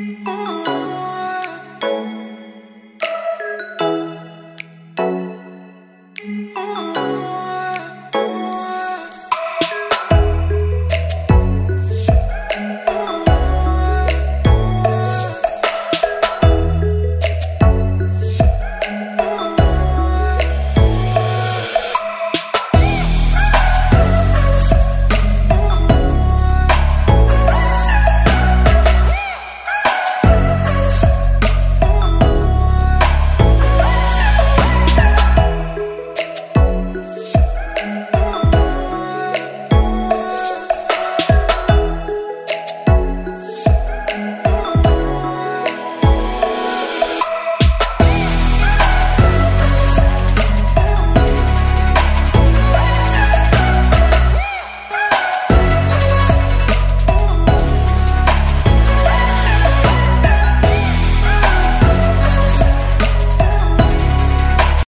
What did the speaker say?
Oh.